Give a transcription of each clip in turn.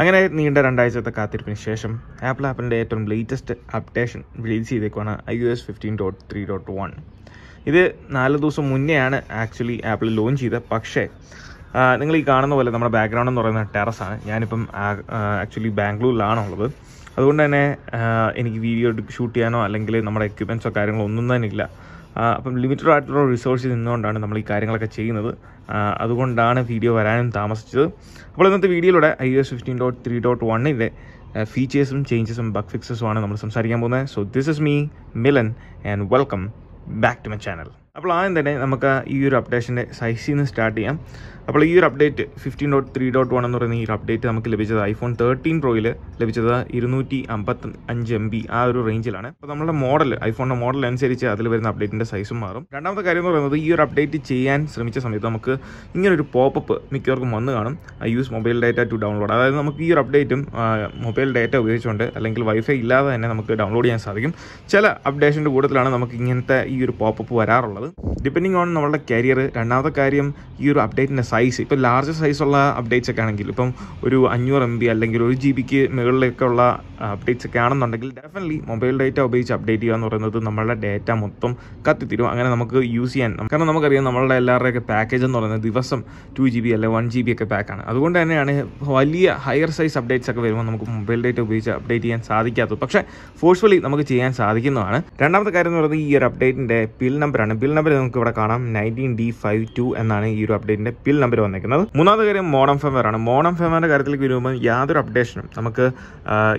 അങ്ങനെ നീണ്ട രണ്ടാഴ്ചത്തെ കാത്തിരിപ്പിന് ശേഷം ആപ്പിൾ ആപ്പിന്റെ ഏറ്റവും latest updation release ചെയ്തേക്കുവാണ് I O S fifteen dot three dot one ഇത് നാല് ദിവസം മുന്നെയാണ് ആക്ച്വലി ആപ്പിൾ ലോഞ്ച് ചെയ്തത്. പക്ഷേ നിങ്ങൾ ഈ കാണുന്ന പോലെ നമ്മുടെ ബാക്ക്ഗ്രൗണ്ട് എന്ന് പറയുന്നത് ടെറസാണ് ഞാനിപ്പം ആക്ച്വലി ബാംഗ്ലൂരിലാണുള്ളത്. അതുകൊണ്ട് തന്നെ എനിക്ക് വീഡിയോ ഷൂട്ട് ചെയ്യാനോ അല്ലെങ്കിൽ നമ്മുടെ എക്യുപ്മെൻസോ കാര്യങ്ങളോ ഒന്നും തന്നെ ഇല്ല. അപ്പം ലിമിറ്റഡ് ആയിട്ടുള്ള റിസോഴ്സിൽ നിന്നുകൊണ്ടാണ് നമ്മൾ ഈ കാര്യങ്ങളൊക്കെ ചെയ്യുന്നത്. അതുകൊണ്ടാണ് വീഡിയോ വരാനും താമസിച്ചത്. അപ്പോൾ ഇന്നത്തെ വീഡിയോയിലൂടെ I S fifteen dot three dot വണ്ണിന്റെ ഫീച്ചേഴ്സും ചേഞ്ചസും ബഗ് ഫിക്സസും ആണ് നമ്മൾ സംസാരിക്കാൻ പോകുന്നത്. So this is me Milan and welcome back to my channel അപ്പോൾ ആദ്യം തന്നെ നമുക്ക് ഈ ഒരു അപ്ഡേഷന്റെ സൈസിൽ നിന്ന് സ്റ്റാർട്ട് ചെയ്യാം. അപ്പോൾ ഈ ഒരു update fifteen dot three dot one എന്ന് പറയുന്ന ഈ ഒരു അപ്ഡേറ്റ് നമുക്ക് ലഭിച്ചത് ഐഫോൺ തേർട്ടീൻ പ്രോയിൽ ലഭിച്ചത് ഇരുന്നൂറ്റി അമ്പത്തി അഞ്ച് എം ബി ആ ഒരു റേഞ്ചിലാണ് അപ്പോൾ നമ്മുടെ മോഡൽ ഐഫോണിന്റെ മോഡൽ അനുസരിച്ച് അതിൽ വരുന്ന അപ്ഡേറ്റിന്റെ സൈസും മാറും. രണ്ടാമത്തെ കാര്യം എന്ന് പറയുന്നത് ഈ ഒരു അപ്ഡേറ്റ് ചെയ്യാൻ ശ്രമിച്ച സമയത്ത് നമുക്ക് ഇങ്ങനൊരു പോപ്പപ്പ് മിക്കവർക്കും വന്ന് കാണും. Use mobile data to download അതായത് നമുക്ക് ഈ ഒരു അപ്ഡേറ്റും മൊബൈൽ ഡാറ്റ ഉപയോഗിച്ചുകൊണ്ട് അല്ലെങ്കിൽ വൈഫൈ ഇല്ലാതെ തന്നെ നമുക്ക് ഡൗൺലോഡ് ചെയ്യാൻ സാധിക്കും. ചില അപ്ഡേഷന്റെ കൂട്ടത്തിലാണ് നമുക്ക് ഇങ്ങനത്തെ ഈ ഒരു പോപ്പപ്പ് വരാറുള്ളത്. ഡിപ്പെൻഡിങ് ഓൺ നമ്മളുടെ കരിയർ രണ്ടാമത്തെ കാര്യം ഈ ഒരു അപ്ഡേറ്റിന്റെ സൈസ് ഇപ്പോൾ ലാർജ് സൈസുള്ള അപ്ഡേറ്റ്സ് ഒക്കെ ആണെങ്കിൽ ഇപ്പം ഒരു അഞ്ഞൂറ് എം ബി അല്ലെങ്കിൽ ഒരു ജി ബിക്ക് മുകളിലൊക്കെ ഉള്ള അപ്ഡേറ്റ്സ് ഒക്കെ ആണെന്നുണ്ടെങ്കിൽ ഡെഫിനറ്റ്ലി മൊബൈൽ ഡേറ്റ ഉപയോഗിച്ച് അപ്ഡേറ്റ് ചെയ്യുക എന്ന് പറയുന്നത് നമ്മളുടെ ഡേറ്റ മൊത്തം കത്തിത്തരും. അങ്ങനെ നമുക്ക് യൂസ് ചെയ്യാൻ കാരണം നമുക്കറിയാം നമ്മളുടെ എല്ലാവരുടെയൊക്കെ പാക്കേജ് എന്ന് പറയുന്നത് ദിവസം ടു ജി ബി അല്ലെങ്കിൽ വൺ ജി ബി ഒക്കെ പാക്കാണ് അതുകൊണ്ട് തന്നെയാണ് വലിയ ഹയർ സൈസ് അപ്ഡേറ്റ്സ് ഒക്കെ വരുമ്പോൾ നമുക്ക് മൊബൈൽ ഡേറ്റ ഉപയോഗിച്ച് അപ്ഡേറ്റ് ചെയ്യാൻ സാധിക്കാത്തത്. പക്ഷേ ഫോഴ്സ്ഫുള്ളി നമുക്ക് ചെയ്യാൻ സാധിക്കുന്നതാണ്. രണ്ടാമത്തെ കാര്യം എന്ന് പറയുന്നത് ഈ ഒരു അപ്ഡേറ്റിന്റെ ബിൽ നമ്പറാണ് ബിൽ നമ്പർ നമുക്ക് ഇവിടെ കാണാം. നയന്റീൻ ഡി ഫൈവ് ടു എന്നാണ് ഈ ഒരു അപ്ഡേറ്റിന്റെ പിൽ നമ്പർ വന്നിരിക്കുന്നത്. മൂന്നാമത്തെ കാര്യം മോഡം ആണ്. മോഡം ഫെമറിന്റെ കാര്യത്തിലേക്ക് വരുമ്പോൾ യാതൊരു അപ്ഡേഷനും നമുക്ക്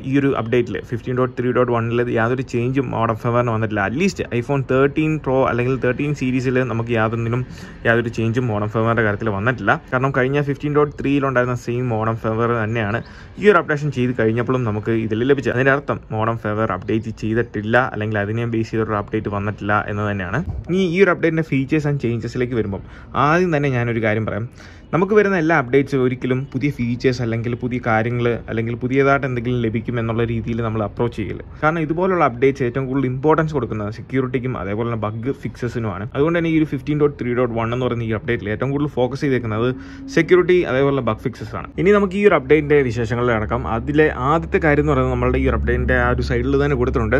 ഈ ഒരു അപ്ഡേറ്റിൽ ഫിഫ്റ്റീൻ ഡോട്ട് ത്രീ ഡോട്ട് വണ്ണിൽ യാതൊരു ചേഞ്ചും മോഡം ഫെമറിന് വന്നിട്ടില്ല. At least iPhone thirteen pro അല്ലെങ്കിൽ തേർട്ടീൻ സീരീസിൽ നമുക്ക് യാതൊന്നിനും യാതൊരു ചേഞ്ചും മോഡം ഫെമറിന്റെ കാര്യത്തിൽ വന്നിട്ടില്ല. കാരണം കഴിഞ്ഞ ഫിഫ്റ്റീൻ ഡോട്ട് ത്രീയിലുണ്ടായിരുന്ന സെയിം മോഡം ഫെവർ തന്നെയാണ് ഈ ഒരു അപ്ഡേഷൻ ചെയ്ത് കഴിഞ്ഞപ്പോഴും നമുക്ക് ഇതിൽ ലഭിച്ചത്. അതിന്റെ അർത്ഥം മോഡം ഫെവർ അപ്ഡേറ്റ് ചെയ്തിട്ടില്ല അല്ലെങ്കിൽ അതിനെ ബേസ് ചെയ്തൊരു അപ്ഡേറ്റ് വന്നിട്ടില്ല എന്ന് തന്നെയാണ്. ഇനി ഈ ഒരു അപ്ഡേറ്റിന്റെ ഫീച്ചേഴ്സ് ആൻഡ് ചേഞ്ചസിലേക്ക് വരുമ്പം ആദ്യം തന്നെ ഞാനൊരു കാര്യം പറയാം. നമുക്ക് വരുന്ന എല്ലാ അപ്ഡേറ്റ്സും ഒരിക്കലും പുതിയ ഫീച്ചേഴ്സ് അല്ലെങ്കിൽ പുതിയ കാര്യങ്ങൾ അല്ലെങ്കിൽ പുതിയതായിട്ട് എന്തെങ്കിലും ലഭിക്കും എന്നുള്ള രീതിയിൽ നമ്മൾ അപ്രോച്ച് ചെയ്യില്ല കാരണം ഇതുപോലുള്ള അപ്ഡേറ്റ്സ് ഏറ്റവും കൂടുതൽ ഇമ്പോർട്ടൻസ് കൊടുക്കുന്നത് സെക്യൂരിറ്റിക്കും അതേപോലെ തന്നെ ബഗ് ഫിക്സസിനുമാണ് അതുകൊണ്ട് തന്നെ ഈ ഒരു fifteen dot three dot one എന്ന് പറയുന്ന ഈ അപ്ഡേറ്റിൽ ഏറ്റവും കൂടുതൽ ഫോക്കസ് ചെയ്തേക്കുന്നത് സെക്യൂരിറ്റി അതേപോലെ ബഗ് ഫിക്സസ് ആണ്. ഇനി നമുക്ക് ഈ ഒരു അപ്ഡേറ്റിന്റെ വിശേഷങ്ങളിൽ അടക്കാം അതിലെ ആദ്യത്തെ കാര്യം എന്ന് പറയുന്നത് നമ്മുടെ ഈ ഒരു അപ്ഡേറ്റിന്റെ ആ ഒരു സൈഡിൽ തന്നെ കൊടുത്തിട്ടുണ്ട്.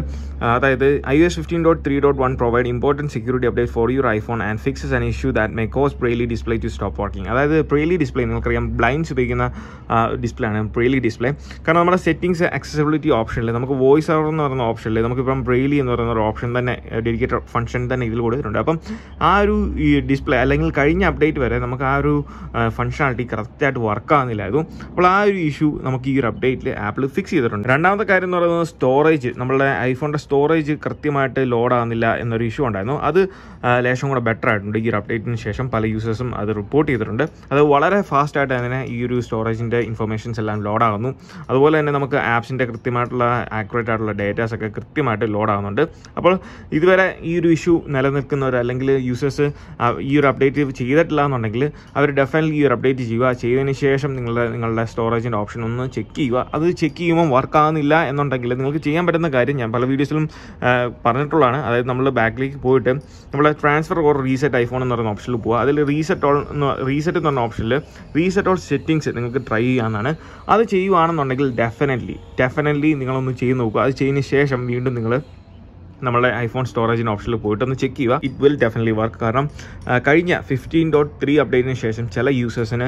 അതായത് I S fifteen dot three dot one provide important security update for your iPhone and fixes an issue that may cause Braille display to stop working അതായത് ബ്രെയിലി ഡിസ്പ്ലേ നിങ്ങൾക്കറിയാം ബ്ലൈൻഡ്സ് ഉപയോഗിക്കുന്ന ഡിസ്പ്ലേ ആണ് പ്രീലി ഡിസ്പ്ലേ കാരണം നമ്മുടെ settings accessibility ഓപ്ഷനിൽ നമുക്ക് voice over എന്ന് പറയുന്ന ഓപ്ഷനിൽ നമുക്കിപ്പം ബ്രെയിലി എന്ന് പറയുന്ന ഒരു ഓപ്ഷൻ തന്നെ ഡെഡിക്കേറ്റഡ് ഫംഗ്ഷൻ തന്നെ ഇതിൽ കൊടുത്തിട്ടുണ്ട്. അപ്പം ആ ഒരു ഈ ഡിസ്പ്ലേ അല്ലെങ്കിൽ കഴിഞ്ഞ അപ്ഡേറ്റ് വരെ നമുക്ക് ആ ഒരു ഫംഗ്ഷനാലിറ്റി കറക്റ്റായിട്ട് വർക്ക് ആകുന്നില്ലായിരുന്നു അപ്പോൾ ആ ഒരു ഇഷ്യൂ നമുക്ക് ഈ ഒരു അപ്ഡേറ്റിൽ ആപ്പിൾ ഫിക്സ് ചെയ്തിട്ടുണ്ട്. രണ്ടാമത്തെ കാര്യം എന്ന് പറയുന്നത് സ്റ്റോറേജ് നമ്മളുടെ ഐഫോണിന്റെ സ്റ്റോറേജ് കൃത്യമായിട്ട് ലോഡ് ആകുന്നില്ല എന്നൊരു ഇഷ്യൂ ഉണ്ടായിരുന്നു. അത് ലേശം കൂടെ ബെറ്റർ ആയിട്ടുണ്ട് ഈ ഒരു അപ്ഡേറ്റിന് ശേഷം. പല യൂസേഴ്സും അത് റിപ്പോർട്ട് ചെയ്തിട്ടുണ്ട്. അത് വളരെ ഫാസ്റ്റായിട്ട് തന്നെ ഈ ഒരു സ്റ്റോറേജിന്റെ ഇൻഫർമേഷൻസ് എല്ലാം ലോഡാകുന്നു അതുപോലെ തന്നെ നമുക്ക് ആപ്സിന്റെ കൃത്യമായിട്ടുള്ള ആക്യുറേറ്റ് ആയിട്ടുള്ള ഡേറ്റാസ് ഒക്കെ കൃത്യമായിട്ട് ലോഡാകുന്നുണ്ട് അപ്പോൾ ഇതുവരെ ഈ ഒരു ഇഷ്യൂ നിലനിൽക്കുന്നവർ അല്ലെങ്കിൽ യൂസേഴ്സ് ഈ ഒരു അപ്ഡേറ്റ് ചെയ്തിട്ടില്ല എന്നുണ്ടെങ്കിൽ അവർ ഡെഫിനറ്റ്ലി ഈ ഒരു അപ്ഡേറ്റ് ചെയ്യുക. ചെയ്തതിന് ശേഷം നിങ്ങളുടെ നിങ്ങളുടെ സ്റ്റോറേജിന്റെ ഓപ്ഷൻ ഒന്ന് ചെക്ക് ചെയ്യുക. അത് ചെക്ക് ചെയ്യുമ്പോൾ വർക്ക് ആകുന്നില്ല എന്നുണ്ടെങ്കിൽ നിങ്ങൾക്ക് ചെയ്യാൻ പറ്റുന്ന കാര്യം ഞാൻ പല വീഡിയോസിലും പറഞ്ഞിട്ടുള്ളതാണ്. അതായത് നമ്മൾ ബാക്കിലേക്ക് പോയിട്ട് നമ്മൾ ട്രാൻസ്ഫർ ഓർ റീസെറ്റ് ഐഫോൺ എന്ന് പറയുന്ന ഓപ്ഷനിൽ പോകുക അതിൽ റീസെറ്റ് റീസെറ്റ് എന്ന് പറഞ്ഞ ഓപ്ഷനിൽ റീസെറ്റ് ഓൾ സെറ്റിങ്സ് നിങ്ങൾക്ക് ട്രൈ ചെയ്യാവുന്നതാണ്. അത് ചെയ്യുവാണെന്നുണ്ടെങ്കിൽ ഡെഫിനറ്റ്ലി ഡെഫിനറ്റ്ലി നിങ്ങളൊന്ന് ചെയ്ത് നോക്കുക. അത് ചെയ്തതിന് ശേഷം വീണ്ടും നിങ്ങൾ നമ്മുടെ ഐഫോൺ സ്റ്റോറേജിന് ഓപ്ഷനിൽ പോയിട്ട് ഒന്ന് ചെക്ക് ചെയ്യുക. ഇറ്റ് വിൽ ഡെഫിനറ്റ്ലി വർക്ക് കാരണം കഴിഞ്ഞ ഫിഫ്റ്റീൻ ഡോട്ട് ത്രീ അപ്ഡേറ്റിന് ശേഷം ചില യൂസേഴ്സിന്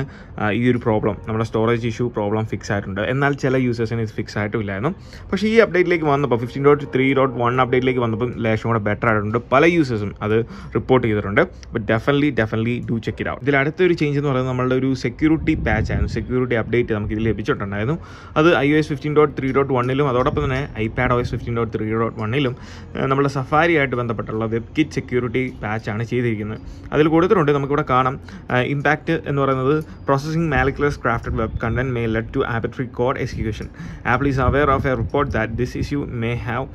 ഈ ഒരു പ്രോബ്ലം നമ്മുടെ സ്റ്റോറേജ് ഇഷ്യൂ പ്രോബ്ലം ഫിക്സ് ആയിട്ടുണ്ട്. എന്നാൽ ചില യൂസേഴ്സിന് ഇത് ഫിക്സ് ആയിട്ടില്ലായിരുന്നു. പക്ഷേ ഈ അപ്ഡേറ്റിലേക്ക് വന്നപ്പോൾ fifteen dot three dot one അപ്ഡേറ്റിലേക്ക് വന്നപ്പോൾ ലേശം കൂടെ ബെറ്റർ ആയിട്ടുണ്ട്. പല യൂസേഴ്സും അത് റിപ്പോർട്ട് ചെയ്തിട്ടുണ്ട്. But definitely definitely do check it out ഇതിൽ അടുത്തൊരു ചേഞ്ച് എന്ന് പറയുന്നത് നമ്മളുടെ ഒരു സെക്യൂരിറ്റി പാച്ച് ആയിരുന്നു. സെക്യൂരിറ്റി അപ്ഡേറ്റ് നമുക്ക് ഇതിൽ ലഭിച്ചിട്ടുണ്ടായിരുന്നു. അത് I O S fifteen dot three dot വണ്ണിലും അതോടൊപ്പം തന്നെ iPad O S fifteen dot three dot വണ്ണിലും നമ്മുടെ സഫാരി ആയിട്ട് ബന്ധപ്പെട്ടുള്ള വെബ് കിറ്റ് സെക്യൂരിറ്റി പാച്ചാണ് ചെയ്തിരിക്കുന്നത്. അതിൽ കൊടുത്തിട്ടുണ്ട് നമുക്കിവിടെ കാണാം. ഇമ്പാക്റ്റ് എന്ന് പറയുന്നത് processing malicious crafted web content may lead to arbitrary code execution Apple is aware of a report that this issue may have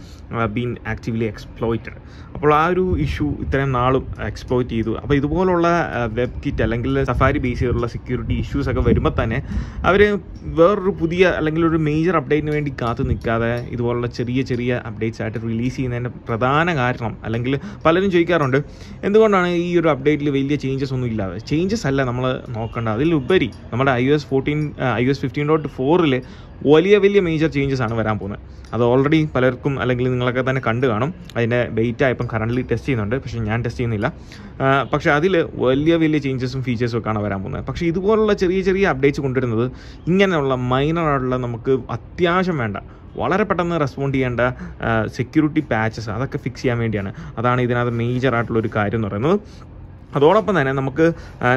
been actively exploited അപ്പോൾ ആ ഒരു ഇഷ്യൂ ഇത്രയും നാളും എക്സ്പ്ലോയിറ്റ് ചെയ്തു. അപ്പോൾ ഇതുപോലുള്ള വെബ് കിറ്റ് അല്ലെങ്കിൽ സഫാരി ബേസ് ചെയ്തിട്ടുള്ള സെക്യൂരിറ്റി ഇഷ്യൂസ് ഒക്കെ വരുമ്പോൾ തന്നെ അവർ വേറൊരു പുതിയ അല്ലെങ്കിൽ ഒരു മേജർ അപ്ഡേറ്റിന് വേണ്ടി കാത്തു നിൽക്കാതെ ഇതുപോലുള്ള ചെറിയ ചെറിയ അപ്ഡേറ്റ്സ് ആയിട്ട് റിലീസ് ചെയ്യുന്നതിന്റെ വരാത്തതിന്റെ പ്രധാന കാരണം അല്ലെങ്കിൽ പലരും ചോദിക്കാറുണ്ട് എന്തുകൊണ്ടാണ് ഈ ഒരു അപ്ഡേറ്റിൽ വലിയ ചേഞ്ചസ് ഒന്നും ഇല്ലാതെ? ചേഞ്ചസ് അല്ല നമ്മൾ നോക്കേണ്ടത് അതിലുപരി നമ്മുടെ I S fourteen I S fifteen dot ഫോറിൽ വലിയ വലിയ മേജർ ചേഞ്ചസ് ആണ് വരാൻ പോകുന്നത്. അത് ഓൾറെഡി പലർക്കും അല്ലെങ്കിൽ നിങ്ങളൊക്കെ തന്നെ കണ്ടു കാണും. അതിന്റെ വെയിറ്റ് ഇപ്പം കറന്റ് ടെസ്റ്റ് ചെയ്യുന്നുണ്ട്. പക്ഷേ ഞാൻ ടെസ്റ്റ് ചെയ്യുന്നില്ല. പക്ഷേ അതിൽ വലിയ വലിയ ചേഞ്ചസും ഫീച്ചേഴ്സും ഒക്കെയാണ് വരാൻ പോകുന്നത്. പക്ഷേ ഇതുപോലുള്ള ചെറിയ ചെറിയ അപ്ഡേറ്റ്സ് കൊണ്ടുവരുന്നത് ഇങ്ങനെയുള്ള മൈനറായിട്ടുള്ള നമുക്ക് അത്യാവശ്യം വേണ്ട. വളരെ പെട്ടെന്ന് റെസ്പോണ്ട് ചെയ്യേണ്ട സെക്യൂരിറ്റി പാച്ചസ് അതൊക്കെ ഫിക്സ് ചെയ്യാൻ വേണ്ടിയാണ്. അതാണ് ഇതിനകത്ത് മേജർ ആയിട്ടുള്ള ഒരു കാര്യം എന്ന് പറയുന്നത്. അതോടൊപ്പം തന്നെ നമുക്ക്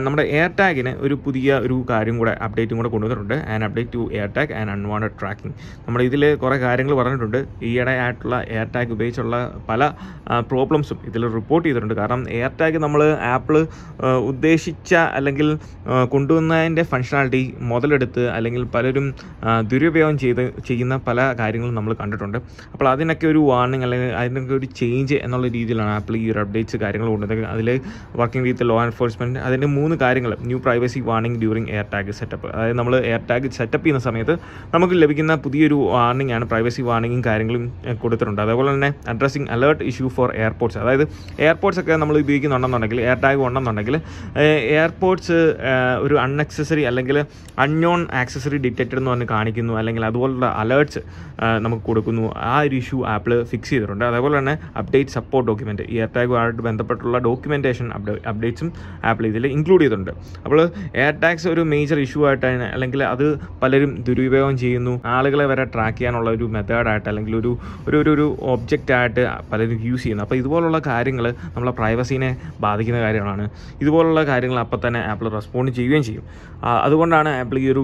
നമ്മുടെ എയർ ടാഗിന് ഒരു പുതിയ ഒരു കാര്യം കൂടെ അപ്ഡേറ്റും കൂടെ കൊണ്ടുവന്നിട്ടുണ്ട്. And update to AirTag and unwanted tracking നമ്മൾ ഇതിൽ കുറേ കാര്യങ്ങൾ പറഞ്ഞിട്ടുണ്ട്. ഈയിടെ ആയിട്ടുള്ള എയർ ടാഗ് ഉപയോഗിച്ചുള്ള പല പ്രോബ്ലംസും ഇതിൽ റിപ്പോർട്ട് ചെയ്തിട്ടുണ്ട്. കാരണം എയർ ടാഗ് നമ്മൾ ആപ്പിൾ ഉദ്ദേശിച്ച അല്ലെങ്കിൽ കൊണ്ടുവന്നതിന്റെ ഫങ്ഷണാലിറ്റി മുതലെടുത്ത് അല്ലെങ്കിൽ പലരും ദുരുപയോഗം ചെയ്ത് ചെയ്യുന്ന പല കാര്യങ്ങളും നമ്മൾ കണ്ടിട്ടുണ്ട്. അപ്പോൾ അതിനൊക്കെ ഒരു വാർണിംഗ് അല്ലെങ്കിൽ അതിനൊക്കെ ഒരു ചേഞ്ച് എന്നുള്ള രീതിയിലാണ് ആപ്പിൾ ഈ ഒരു അപ്ഡേറ്റ്സ് കാര്യങ്ങൾ കൊണ്ടുവന്നത്. അതിൽ വർക്കിംഗ് വിത്ത് ലോ എൻഫോഴ്സ്മെന്റ് അതിന്റെ മൂന്ന് കാര്യങ്ങൾ new privacy warning during AirTag setup അതായത് നമ്മൾ എയർ ടാഗ് സെറ്റപ്പ് ചെയ്യുന്ന സമയത്ത് നമുക്ക് ലഭിക്കുന്ന പുതിയൊരു വാർണിംഗ് ആണ് പ്രൈവസി വാർണിംഗും കാര്യങ്ങളും കൊടുത്തിട്ടുണ്ട്. അതേപോലെ തന്നെ addressing alert issue for AirPods അതായത് എയർപോർട്സ് ഒക്കെ നമ്മൾ ഉപയോഗിക്കുന്നുണ്ടെന്നുണ്ടെങ്കിൽ എയർ ടാഗ് ഉണ്ടെന്നുണ്ടെങ്കിൽ എയർപോർട്സ് ഒരു അൺഎക്സസറി അല്ലെങ്കിൽ അൺനോൺ ആക്സസറി ഡിറ്റക്റ്റഡ് എന്ന് പറഞ്ഞ് കാണിക്കുന്നു. അല്ലെങ്കിൽ അതുപോലുള്ള അലേർട്ട്സ് നമുക്ക് കൊടുക്കുന്നു. ആ ഒരു ഇഷ്യൂ ആപ്പിൾ ഫിക്സ് ചെയ്തിട്ടുണ്ട്. അതേപോലെ തന്നെ അപ്ഡേറ്റ് സപ്പോർട്ട് ഡോക്യുമെന്റ് എയർ ടാഗുമായിട്ട് ബന്ധപ്പെട്ടുള്ള ഡോക്യുമെന്റേഷൻ അപ്ഡേറ്റ്സും ആപ്പിൾ ഇതിൽ ഇൻക്ലൂഡ് ചെയ്തിട്ടുണ്ട്. അപ്പോൾ എയർ ടാക്സ് ഒരു മേജർ ഇഷ്യൂ ആയിട്ടാണ് അല്ലെങ്കിൽ അത് പലരും ദുരുപയോഗം ചെയ്യുന്നു. ആളുകളെ വരെ ട്രാക്ക് ചെയ്യാനുള്ള ഒരു മെത്തേഡായിട്ട് അല്ലെങ്കിൽ ഒരു ഒരു ഒരു ഒബ്ജക്റ്റ് ആയിട്ട് പലരും യൂസ് ചെയ്യുന്നു. അപ്പോൾ ഇതുപോലുള്ള കാര്യങ്ങൾ നമ്മളെ പ്രൈവസീനെ ബാധിക്കുന്ന കാര്യങ്ങളാണ്. ഇതുപോലുള്ള കാര്യങ്ങൾ അപ്പോൾ തന്നെ ആപ്പിൾ റെസ്പോണ്ട് ചെയ്യുകയും ചെയ്യും. അതുകൊണ്ടാണ് ആപ്പിൾ ഈ ഒരു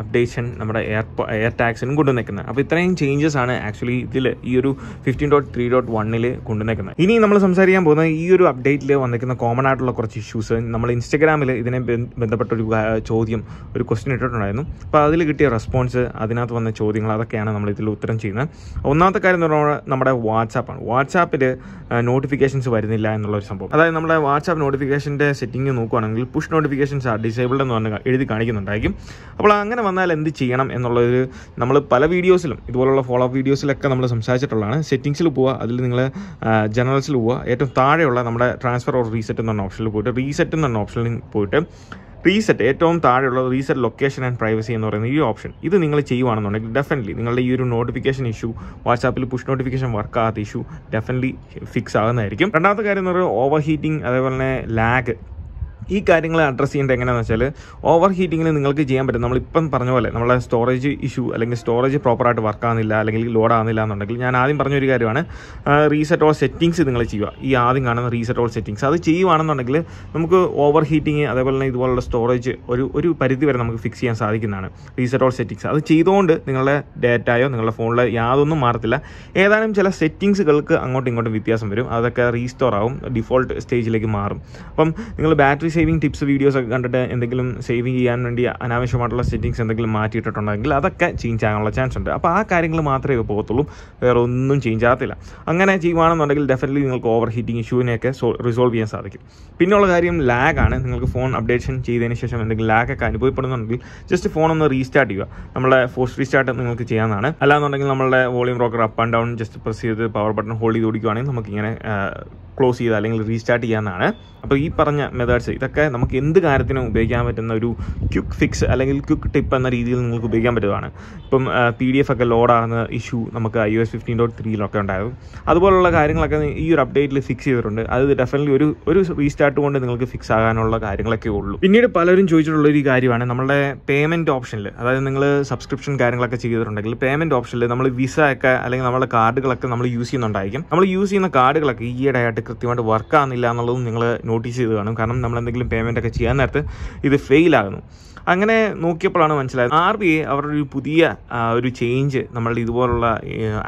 അപ്ഡേഷൻ നമ്മുടെ എയർ എയർ ടാക്സിനും കൊണ്ടുവന്നേക്കുന്നത് അപ്പോൾ ഇത്രയും ചേഞ്ചസ് ആണ് ആക്ച്വലി ഇതിൽ ഈ ഒരു ഫിഫ്റ്റീൻ ഡോട്ട് ത്രീ ഡോട്ട് വണ്ണിൽ കൊണ്ടുവന്നേക്കുന്നത് ഇനി നമ്മൾ സംസാരിക്കാൻ പോകുന്നത് ഈ ഒരു അപ്ഡേറ്റിൽ വന്നിരിക്കുന്ന കോമൺ ആയിട്ടുള്ള കുറച്ച് ഇഷ്യൂസ് നമ്മൾ ഇൻസ്റ്റഗ്രാമിൽ ഇതിനെ ബന്ധപ്പെട്ട ഒരു ചോദ്യം ഒരു ക്വസ്റ്റ്യൻ ഇട്ടിട്ടുണ്ടായിരുന്നു. അപ്പോൾ അതിൽ കിട്ടിയ റെസ്പോൺസ് അതിനകത്ത് വന്ന ചോദ്യങ്ങൾ അതൊക്കെയാണ് നമ്മൾ ഇതിൽ ഉത്തരം ചെയ്യുന്നത്. ഒന്നാമത്തെ കാര്യം എന്ന് പറഞ്ഞാൽ നമ്മുടെ വാട്സാപ്പാണ് വാട്സാപ്പിൽ നോട്ടിഫിക്കേഷൻസ് വരുന്നില്ല എന്നുള്ളൊരു സംഭവം. അതായത് നമ്മുടെ വാട്സാപ്പ് നോട്ടിഫിക്കേഷന്റെ സെറ്റിംഗ് നോക്കുകയാണെങ്കിൽ പുഷ് നോട്ടിഫിക്കേഷൻസ് ആർ ഡിസേബിൾഡ് എന്ന് പറഞ്ഞ് എഴുതി കാണിക്കുന്നുണ്ടായിരിക്കും. അപ്പോൾ അങ്ങനെ വന്നാൽ എന്ത് ചെയ്യണം എന്നുള്ളൊരു നമ്മൾ പല വീഡിയോസിലും ഇതുപോലുള്ള ഫോളോ അപ്പ് വീഡിയോസിലൊക്കെ നമ്മൾ സംസാരിച്ചിട്ടുള്ളതാണ് സെറ്റിംഗ്സിൽ പോവുക അതിൽ നിങ്ങൾ ജനറൽസിൽ പോവുക ഏറ്റവും താഴെയുള്ള നമ്മുടെ ട്രാൻസ്ഫർ ഓർ റീസെറ്റ് എന്ന ഓപ്ഷനിൽ പോയിട്ട് റീസെറ്റ് എന്ന് പറഞ്ഞ ഓപ്ഷനിൽ പോയിട്ട്. റീസെറ്റ് ഏറ്റവും താഴെയുള്ള റീസെറ്റ് ലൊക്കേഷൻ ആൻഡ് പ്രൈവസി എന്ന് പറയുന്ന ഈ ഓപ്ഷൻ ഇത് നിങ്ങൾ ചെയ്യുവാണെന്നുണ്ടെങ്കിൽ ഡെഫിനറ്റ്ലി നിങ്ങളുടെ ഈ ഒരു നോട്ടിഫിക്കേഷൻ ഇഷ്യൂ വാട്സാപ്പിൽ പുഷ് നോട്ടിഫിക്കേഷൻ വർക്ക് ആകാത്ത ഇഷ്യൂ ഡെഫിനറ്റ്ലി ഫിക്സ് ആകുന്നതായിരിക്കും. രണ്ടാമത്തെ കാര്യം എന്ന് പറയുന്നത് ഓവർ ഹീറ്റിംഗ് അതേപോലെ തന്നെ ലാഗ് ഈ കാര്യങ്ങൾ അഡ്രസ്സ് ചെയ്യേണ്ടത് എങ്ങനെയാണെന്ന് വെച്ചാൽ ഓവർ ഹീറ്റിങ്ങിന് നിങ്ങൾക്ക് ചെയ്യാൻ പറ്റും. നമ്മളിപ്പം പറഞ്ഞ പോലെ നമ്മളെ സ്റ്റോറേജ് ഇഷ്യൂ അല്ലെങ്കിൽ സ്റ്റോറേജ് പ്രോപ്പറായിട്ട് വർക്ക് ആകുന്നില്ല അല്ലെങ്കിൽ ലോഡ് ആകുന്നില്ല എന്നുണ്ടെങ്കിൽ ഞാൻ ആദ്യം പറഞ്ഞൊരു കാര്യമാണ്. റീസെറ്റ് ഓൾ സെറ്റിങ്സ് നിങ്ങൾ ചെയ്യുക. ഈ ആദ്യം കാണുന്ന റീസെറ്റ് ഓൾ സെറ്റിങ്സ് അത് ചെയ്യുവാണെന്നുണ്ടെങ്കിൽ നമുക്ക് ഓവർ ഹീറ്റിങ് അതേപോലെ തന്നെ ഇതുപോലുള്ള സ്റ്റോറേജ് ഒരു ഒരു പരിധി വരെ നമുക്ക് ഫിക്സ് ചെയ്യാൻ സാധിക്കുന്നതാണ് റീസെറ്റ് ഓൾ സെറ്റിങ്സ് അത് ചെയ്തുകൊണ്ട് നിങ്ങളുടെ ഡേറ്റായോ നിങ്ങളുടെ ഫോണിലെ യാതൊന്നും മാറത്തില്ല. ഏതാനും ചില സെറ്റിങ്സുകൾക്ക് അങ്ങോട്ടും ഇങ്ങോട്ടും വ്യത്യാസം വരും. അതൊക്കെ റീസ്റ്റോർ ആവും. ഡിഫോൾട്ട് സ്റ്റേജിലേക്ക് മാറും. അപ്പം നിങ്ങൾ ബാറ്ററി സേവിങ് ടിപ്സ് വീഡിയോസ് ഒക്കെ കണ്ടിട്ട് എന്തെങ്കിലും സേവിങ് ചെയ്യാൻ വേണ്ടി അനാവശ്യമായിട്ടുള്ള സെറ്റിങ്സ് എന്തെങ്കിലും മാറ്റിയിട്ടിട്ടുണ്ടെങ്കിൽ അതൊക്കെ ചേഞ്ച് ആകാനുള്ള ചാൻസ് ഉണ്ട്. അപ്പോൾ ആ കാര്യങ്ങൾ മാത്രമേ പോകത്തുള്ളൂ. വേറെ ഒന്നും ചേഞ്ച് ആകത്തില്ല. അങ്ങനെ ചെയ്യുവാണെന്നുണ്ടെങ്കിൽ ഡെഫിനറ്റ്ലി നിങ്ങൾക്ക് ഓവർ ഹീറ്റിംഗ് ഇഷ്യൂവിനെയൊക്കെ റിസോൾവ് ചെയ്യാൻ സാധിക്കും. പിന്നെയുള്ള കാര്യം ലാഗാണ് നിങ്ങൾക്ക് ഫോൺ അപ്ഡേഷൻ ചെയ്തതിന് ശേഷം എന്തെങ്കിലും ലാഗൊക്കെ അനുഭവപ്പെടുന്നുണ്ടെങ്കിൽ ജസ്റ്റ് ഫോൺ ഒന്ന് റീസ്റ്റാർട്ട് ചെയ്യുക. നമ്മളെ ഫോഴ്സ് റീസ്റ്റാർട്ട് നിങ്ങൾക്ക് ചെയ്യാവുന്നതാണ്. അല്ലാന്നുണ്ടെങ്കിൽ നമ്മളുടെ volume rocker up and down just press ചെയ്ത് പവർ ബട്ടൺ ഹോൾഡ് ചെയ്ത് ഓടിക്കുകയാണെങ്കിൽ നമുക്കിങ്ങനെ ക്ലോസ് ചെയ്ത് അല്ലെങ്കിൽ റീസ്റ്റാർട്ട് ചെയ്യാമെന്നാണ് അപ്പോൾ ഈ പറഞ്ഞ മെത്തേഡ്സ് ഇതൊക്കെ നമുക്ക് എന്ത് കാര്യത്തിനും ഉപയോഗിക്കാൻ പറ്റുന്ന ഒരു ക്വിക്ക് ഫിക്സ് അല്ലെങ്കിൽ ക്വിക്ക് ടിപ്പ് എന്ന രീതിയിൽ നിങ്ങൾക്ക് ഉപയോഗിക്കാൻ പറ്റുന്നതാണ്. ഇപ്പം പി ഡി എഫ് ഒക്കെ ലോഡാകുന്ന ഇഷ്യൂ നമുക്ക് ഐ എസ് ഫിഫ്റ്റീൻ ഡോട്ട് ത്രീയിലൊക്കെ ഉണ്ടായത് അതുപോലുള്ള കാര്യങ്ങളൊക്കെ ഈ ഒരു അപ്ഡേറ്റിൽ ഫിക്സ് ചെയ്തിട്ടുണ്ട്. അത് ഡെഫിനറ്റ്ലി ഒരു ഒരു റീസ്റ്റാർട്ട് കൊണ്ട് നിങ്ങൾക്ക് ഫിക്സ് ആകാനുള്ള കാര്യങ്ങളൊക്കെ ഉള്ളൂ. പിന്നീട് പലരും ചോദിച്ചിട്ടുള്ള ഒരു കാര്യമാണ് നമ്മുടെ പേയ്മെന്റ് ഓപ്ഷനിൽ അതായത് നിങ്ങൾ സബ്സ്ക്രിപ്ഷൻ കാര്യങ്ങളൊക്കെ ചെയ്തിട്ടുണ്ടെങ്കിൽ പേയ്മെന്റ് ഓപ്ഷനിൽ നമ്മൾ വിസ ഒക്കെ അല്ലെങ്കിൽ നമ്മുടെ കാർഡുകളൊക്കെ നമ്മൾ യൂസ് ചെയ്യുന്നുണ്ടായിരിക്കും. നമ്മൾ യൂസ് ചെയ്യുന്ന കാർഡുകളൊക്കെ ഈയിടെ ആയിട്ട് കൃത്യമായിട്ട് വർക്ക് ആകുന്നില്ല എന്നുള്ളതും നിങ്ങൾ നോട്ടീസ് ചെയ്ത് കാണും. കാരണം നമ്മൾ എന്തെങ്കിലും പേയ്മെന്റ് ഒക്കെ ചെയ്യാൻ നേരത്ത് ഇത് ഫെയിൽ ആകുന്നു. അങ്ങനെ നോക്കിയപ്പോഴാണ് മനസ്സിലായത്. ആർ ബി ഐ അവരുടെ ഒരു പുതിയ ഒരു ചേഞ്ച് നമ്മൾ ഇതുപോലുള്ള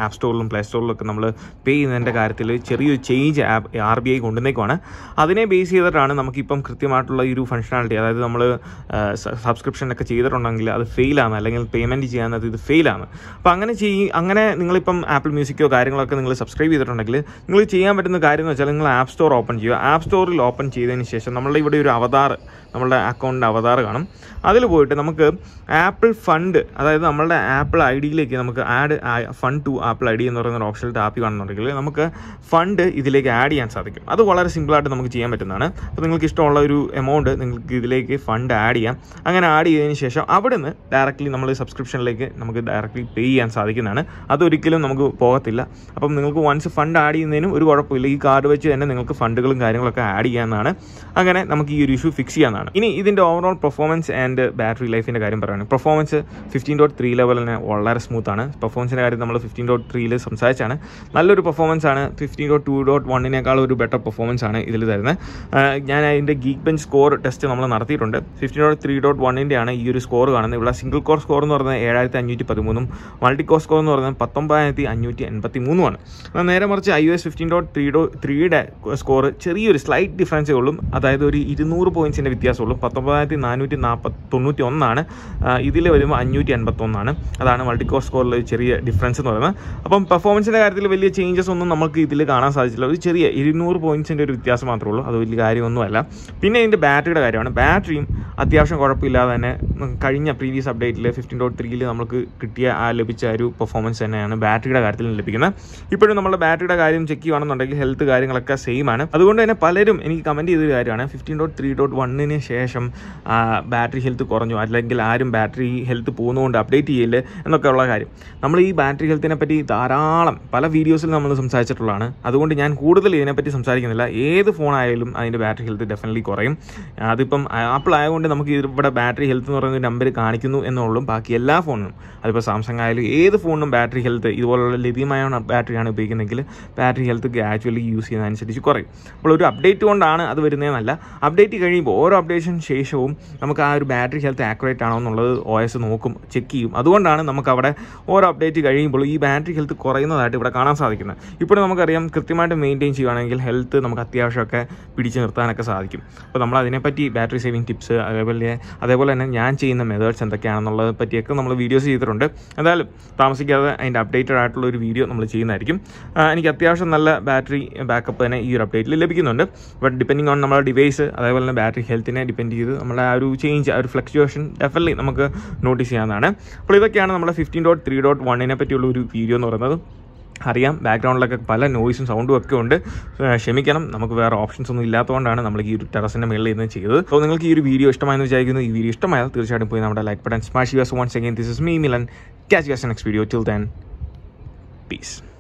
ആപ്പ് സ്റ്റോറിലും പ്ലേ സ്റ്റോറിലും ഒക്കെ നമ്മൾ പേ ചെയ്യുന്നതിന്റെ കാര്യത്തിൽ ചെറിയൊരു change app R B I കൊണ്ടുവന്നേക്കുവാണ്. അതിനെ ബേസ് ചെയ്തിട്ടാണ് നമുക്കിപ്പം കൃത്യമായിട്ടുള്ള ഈ ഒരു ഫംഗ്ഷനാലിറ്റി അതായത് നമ്മൾ സബ്സ്ക്രിപ്ഷൻ ഒക്കെ ചെയ്തിട്ടുണ്ടെങ്കിൽ അത് ഫെയിലാണ് അല്ലെങ്കിൽ പേയ്മെന്റ് ചെയ്യാനത് ഇത് ഫെയിലാണ് അപ്പോൾ അങ്ങനെ ചെയ്യും അങ്ങനെ നിങ്ങളിപ്പം ആപ്പിൾ മ്യൂസിക്കോ കാര്യങ്ങളൊക്കെ നിങ്ങൾ സബ്സ്ക്രൈബ് ചെയ്തിട്ടുണ്ടെങ്കിൽ നിങ്ങൾ ചെയ്യാൻ പറ്റുന്ന കാര്യം എന്ന് വെച്ചാൽ നിങ്ങൾ ആപ്പ് സ്റ്റോർ ഓപ്പൺ ചെയ്യുക. ആപ്പ് സ്റ്റോറിൽ ഓപ്പൺ ചെയ്തതിന് ശേഷം നമ്മളുടെ ഇവിടെ ഒരു അവതാർ നമ്മളുടെ അക്കൗണ്ടിന്റെ അവതാർ കാണും. അതിൽ പോയിട്ട് നമുക്ക് ആപ്പിൾ ഫണ്ട് അതായത് നമ്മളുടെ ആപ്പിൾ ഐ ഡിയിലേക്ക് നമുക്ക് add fund to Apple I D എന്ന് പറയുന്ന ഒരു ഓപ്ഷനിൽ ടാപ്പ് ചെയ്യുകയാണെന്നുണ്ടെങ്കിൽ നമുക്ക് ഫണ്ട് ഇതിലേക്ക് ആഡ് ചെയ്യാൻ സാധിക്കും. അത് വളരെ സിമ്പിളായിട്ട് നമുക്ക് ചെയ്യാൻ പറ്റുന്നതാണ്. അപ്പോൾ നിങ്ങൾക്ക് ഇഷ്ടമുള്ള ഒരു എമൗണ്ട് നിങ്ങൾക്ക് ഇതിലേക്ക് ഫണ്ട് ആഡ് ചെയ്യാം. അങ്ങനെ ആഡ് ചെയ്തതിന് ശേഷം അവിടെ നിന്ന് ഡയറക്റ്റ്ലി നമ്മൾ സബ്സ്ക്രിപ്ഷനിലേക്ക് നമുക്ക് ഡയറക്റ്റ്ലി പേ ചെയ്യാൻ സാധിക്കുന്നതാണ്. അതൊരിക്കലും നമുക്ക് പോകത്തില്ല. അപ്പം നിങ്ങൾക്ക് വൺസ് ഫണ്ട് ആഡ് ചെയ്യുന്നതിനും ഒരു കുഴപ്പമില്ല. ഈ കാർഡ് വെച്ച് തന്നെ നിങ്ങൾക്ക് ഫണ്ടുകളും കാര്യങ്ങളൊക്കെ ആഡ് ചെയ്യാവുന്നതാണ്. അങ്ങനെ നമുക്ക് ഈ ഒരു ഇഷ്യൂ ഫിക്സ് ചെയ്യാവുന്നതാണ്. ഇനി ഇതിന്റെ ഓവറോൾ പെർഫോമൻസ് ആൻഡ് ബാറ്ററി ലൈഫിന്റെ കാര്യം പറയുകയാണ് പെർഫോമൻസ് ഫിഫ്റ്റീൻ ഡോട്ട് ത്രീ ലെവലിന് വളരെ സ്മൂത്താണ് പെർഫോമൻസിന്റെ കാര്യം നമ്മൾ ഫിഫ്റ്റീൻ ഡോട്ട് ത്രീയിൽ സംസാരിച്ചാണ്. നല്ലൊരു പെർഫോമൻസ് ആണ്. ഫിഫ്റ്റീൻ ഡോട്ട് ടു ഡോട്ട് വണ്ണിനേക്കാൾ ഒരു ബെറ്റർ പെർഫോമൻസ് ആണ് ഇതിൽ തരുന്നത് ഞാൻ അതിന്റെ ഗീക്ക് ബെഞ്ച് സ്കോർ ടെസ്റ്റ് നമ്മൾ നടത്തിയിട്ടുണ്ട്. ഫിഫ്റ്റീൻ ഡോട്ട് ത്രീ ഡോട്ട് വണ്ണിന്റെ ആണ് ഈ ഒരു സ്കോർ കാണുന്നത്. ഇവിടെ സിംഗിൾ കോർ സ്കോർ എന്ന് പറയുന്നത് ഏഴായിരത്തി അഞ്ഞൂറ്റി പതിമൂന്നും മൾട്ടി കോർ സ്കോർ എന്ന് പറയുന്നത് പത്തൊമ്പതായിരത്തി അഞ്ഞൂറ്റി എൺപത്തി മൂന്നുമാണ് എന്നാൽ നേരെ മറിച്ച് I S fifteen dot three dot ത്രീയുടെ സ്കോർ ചെറിയൊരു സ്ലൈറ്റ് ഡിഫറൻസേ ഉള്ളൂ. അതായത് ഒരു ഇരുന്നൂറ് പോയിൻസിന്റെ വ്യത്യാസമുള്ളൂ പത്തൊമ്പതായിരത്തി നാനൂറ്റി നാൽപ്പത്തി തൊണ്ണൂറ്റി ഒന്നാണ് ഇതിൽ വരുമ്പോൾ അഞ്ഞൂറ്റി എൺപത്തൊന്നാണ് അതാണ് മൾട്ടിക്കോർ സ്കോറിലെ ഒരു ചെറിയ ഡിഫറൻസ് എന്ന് പറയുന്നത്. അപ്പം പെർഫോമൻസിന്റെ കാര്യത്തിൽ വലിയ ചേഞ്ചസ് ഒന്നും നമുക്ക് ഇതിൽ കാണാൻ സാധിച്ചില്ല. ഒരു ചെറിയ ഇരുന്നൂറ് പോയിന്റ്സിന്റെ ഒരു വ്യത്യാസം മാത്രമേ ഉള്ളൂ. അത് വലിയ കാര്യമൊന്നുമല്ല. പിന്നെ ഇതിന്റെ ബാറ്ററിയുടെ കാര്യമാണ്. ബാറ്ററിയും അത്യാവശ്യം കുഴപ്പമില്ലാതെ തന്നെ കഴിഞ്ഞ പ്രീവിയസ് അപ്ഡേറ്റിൽ ഫിഫ്റ്റീൻ ഡോട്ട് ത്രീയിൽ നമുക്ക് കിട്ടിയ ആ ലഭിച്ച ഒരു പെർഫോമൻസ് തന്നെയാണ് ബാറ്ററിയുടെ കാര്യത്തിൽ ലഭിക്കുന്നത്. ഇപ്പോഴും നമ്മുടെ ബാറ്ററിയുടെ കാര്യം ചെക്ക് ചെയ്യുകയാണെന്നുണ്ടെങ്കിൽ ഹെൽത്ത് കാര്യങ്ങളൊക്കെ സെയിം ആണ്. അതുകൊണ്ട് തന്നെ പലരും എനിക്ക് കമന്റ് ചെയ്തൊരു കാര്യമാണ്. ഫിഫ്റ്റീൻ ഡോട്ട് ത്രീ ഡോട്ട് വണ്ണിന് ശേഷം ബാറ്ററി ഹെൽത്ത് കുറഞ്ഞു അല്ലെങ്കിൽ ആരും ബാറ്ററി ഹെൽത്ത് പോകുന്നതുകൊണ്ട് അപ്ഡേറ്റ് ചെയ്യില്ല എന്നൊക്കെ ഉള്ള കാര്യം. നമ്മൾ ഈ ബാറ്ററി ഹെൽത്തിനെ പറ്റി ധാരാളം പല വീഡിയോസിൽ നമ്മൾ സംസാരിച്ചിട്ടുള്ളതാണ്. അതുകൊണ്ട് ഞാൻ കൂടുതൽ ഇതിനെപ്പറ്റി സംസാരിക്കുന്നില്ല. ഏത് ഫോണായാലും അതിന്റെ ബാറ്ററി ഹെൽത്ത് ഡെഫിനറ്റ്ലി കുറയും. അതിപ്പം ആപ്പിൾ ആയതുകൊണ്ട് നമുക്ക് ഇവിടെ ബാറ്ററി ഹെൽത്ത് എന്ന് പറയുന്ന നമ്പർ കാണിക്കുന്നു എന്നുള്ളൂ. ബാക്കി എല്ലാ ഫോണിനും അതിപ്പോൾ സാംസങ് ആയാലും ഏത് ഫോണിനും ബാറ്ററി ഹെൽത്ത് ഇതുപോലുള്ള ലഭ്യമായ ബാറ്ററിയാണ് ഉപയോഗിക്കുന്നതെങ്കിൽ ബാറ്ററി ഹെൽത്ത് ഗ്രാജുവലി യൂസ് ചെയ്യുന്നതനുസരിച്ച് കുറയും. അപ്പോൾ ഒരു അപ്ഡേറ്റ് കൊണ്ടാണ് അത് വരുന്നതെന്നല്ല. അപ്ഡേറ്റ് കഴിയുമ്പോൾ ഓരോ അപ്ഡേഷൻ ശേഷവും നമുക്ക് ആ ഒരു ഹെൽത്ത് ആക്യുറേറ്റ് ആണോ എന്നുള്ളത് ഒ എസ് നോക്കും ചെക്ക് ചെയ്യും. അതുകൊണ്ടാണ് നമുക്ക് അവിടെ ഓരോ അപ്ഡേറ്റ് കഴിയുമ്പോൾ ഈ ബാറ്ററി ഹെൽത്ത് കുറയുന്നതായിട്ട് ഇവിടെ കാണാൻ സാധിക്കുന്നത്. ഇപ്പോൾ നമുക്കറിയാം കൃത്യമായിട്ട് മെയിന്റെയിൻ ചെയ്യുകയാണെങ്കിൽ ഹെൽത്ത് നമുക്ക് അത്യാവശ്യമൊക്കെ പിടിച്ചു നിർത്താനൊക്കെ സാധിക്കും. അപ്പോൾ നമ്മൾ അതിനെപ്പറ്റി ബാറ്ററി സേവിങ് ടിപ്സ് അതേപോലെ അതേപോലെ തന്നെ ഞാൻ ചെയ്യുന്ന മെത്തേഡ്സ് എന്തൊക്കെയാണെന്നുള്ളത് പറ്റിയൊക്കെ നമ്മൾ വീഡിയോസ് ചെയ്തിട്ടുണ്ട്. എന്തായാലും താമസിക്കാതെ അതിന്റെ അപ്ഡേറ്റഡ് ആയിട്ടുള്ള ഒരു വീഡിയോ നമ്മൾ ചെയ്യുന്നതായിരിക്കും. എനിക്ക് അത്യാവശ്യം നല്ല ബാറ്ററി ബാക്കപ്പ് തന്നെ ഈ ഒരു അപ്ഡേറ്റിൽ ലഭിക്കുന്നുണ്ട്. ബട്ട് ഡിപ്പെൻഡിങ് ഓൺ നമ്മുടെ ഡിവൈസ് അതേപോലെ തന്നെ ബാറ്ററി ഹെൽത്തിനെ ഡിപ്പെൻഡ് ചെയ്ത് നമ്മുടെ ആ ഒരു ചേഞ്ച് ആ ഒരു ഫ്ലക്ച്വേഷൻ ഡെഫിനറ്റ്ലി നമുക്ക് നോട്ടീസ് ചെയ്യാവുന്നതാണ്. അപ്പോൾ ഇതൊക്കെയാണ് നമ്മുടെ ഫിഫ്റ്റീൻ ഡോട്ട് ത്രീ ഡോട്ട് വണ്ണിനെ പറ്റിയുള്ള ഒരു വീഡിയോ എന്ന് പറയുന്നത്. അറിയാം ബാക്ക്ഗ്രൗണ്ടിലൊക്കെ പല നോയ്സും സൗണ്ടും ഒക്കെ ഉണ്ട്. ക്ഷമിക്കണം നമുക്ക് വേറെ ഓപ്ഷൻസ് ഒന്നും ഇല്ലാത്തതുകൊണ്ടാണ് നമ്മൾ ഈ ഒരു ടെറസിന്റെ മേളിൽ നിന്ന് ചെയ്തത്. അപ്പോൾ നിങ്ങൾക്ക് ഈ ഒരു വീഡിയോ ഇഷ്ടമായെന്ന് വിചാരിക്കുന്നു. ഈ വീഡിയോ ഇഷ്ടമായാൽ തീർച്ചയായിട്ടും പോയി നമ്മുടെ like button smash us once again this is me Milan catch us next video till then peace